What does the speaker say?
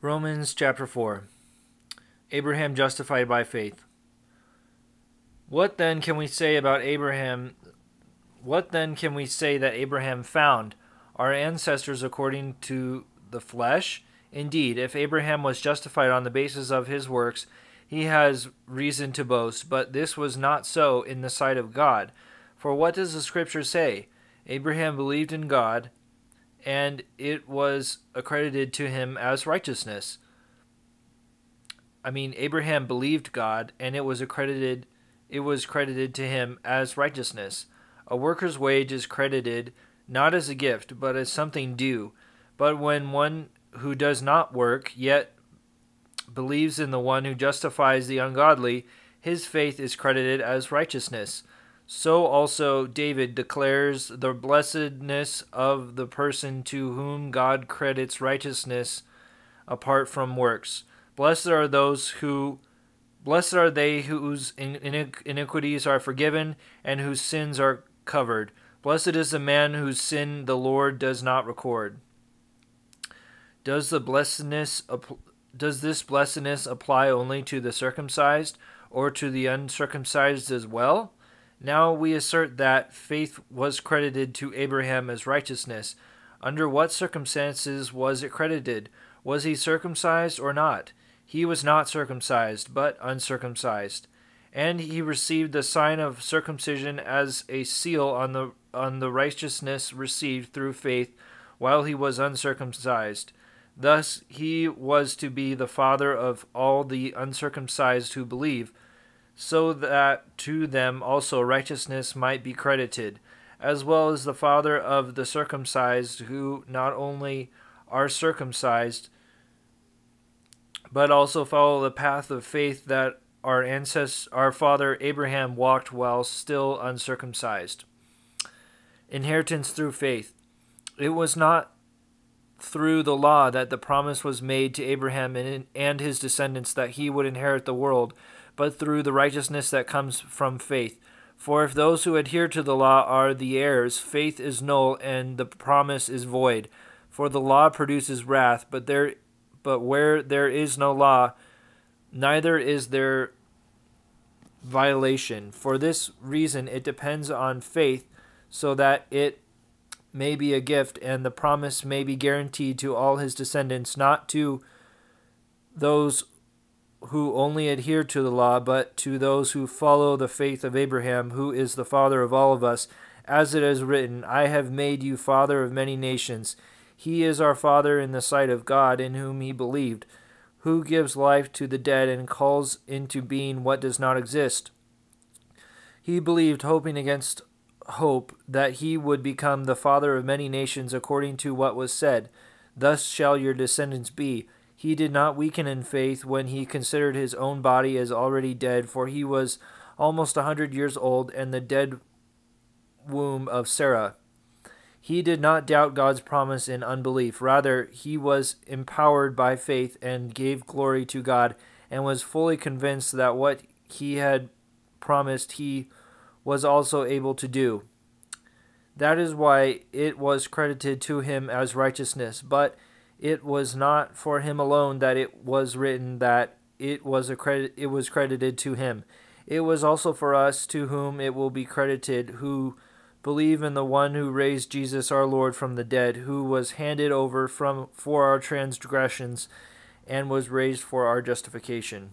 Romans chapter 4 Abraham justified by faith. What then can we say about Abraham? What then can we say that Abraham found? Our ancestors according to the flesh? Indeed, if Abraham was justified on the basis of his works, he has reason to boast, but this was not so in the sight of God. For what does the Scripture say? Abraham believed in God and it was accredited to him as righteousness. I mean, Abraham believed God, and it was accredited it was credited to him as righteousness. A worker's wage is credited not as a gift, but as something due. But when one who does not work, yet believes in the one who justifies the ungodly, his faith is credited as righteousness. So also David declares the blessedness of the person to whom God credits righteousness apart from works. Blessed are those who blessed are they whose iniquities are forgiven and whose sins are covered. Blessed is the man whose sin the Lord does not record. Does the blessedness does this blessedness apply only to the circumcised or to the uncircumcised as well? Now we assert that faith was credited to Abraham as righteousness. Under what circumstances was it credited? Was he circumcised or not? He was not circumcised, but uncircumcised. And he received the sign of circumcision as a seal on the on the righteousness received through faith while he was uncircumcised. Thus he was to be the father of all the uncircumcised who believe so that to them also righteousness might be credited, as well as the father of the circumcised, who not only are circumcised, but also follow the path of faith that our ancestor, our father Abraham walked while still uncircumcised. Inheritance through faith. It was not through the law that the promise was made to Abraham and his descendants that he would inherit the world but through the righteousness that comes from faith. For if those who adhere to the law are the heirs, faith is null and the promise is void. For the law produces wrath, but there but where there is no law, neither is there violation. For this reason it depends on faith, so that it may be a gift, and the promise may be guaranteed to all his descendants, not to those who only adhere to the law, but to those who follow the faith of Abraham, who is the father of all of us, as it is written, I have made you father of many nations. He is our father in the sight of God, in whom he believed, who gives life to the dead and calls into being what does not exist. He believed, hoping against hope, that he would become the father of many nations according to what was said, Thus shall your descendants be. He did not weaken in faith when he considered his own body as already dead, for he was almost a hundred years old, and the dead womb of Sarah. He did not doubt God's promise in unbelief. Rather, he was empowered by faith and gave glory to God, and was fully convinced that what he had promised he was also able to do. That is why it was credited to him as righteousness. But it was not for him alone that it was written that it was a credit it was credited to him. It was also for us to whom it will be credited who believe in the one who raised Jesus our Lord from the dead, who was handed over from for our transgressions and was raised for our justification.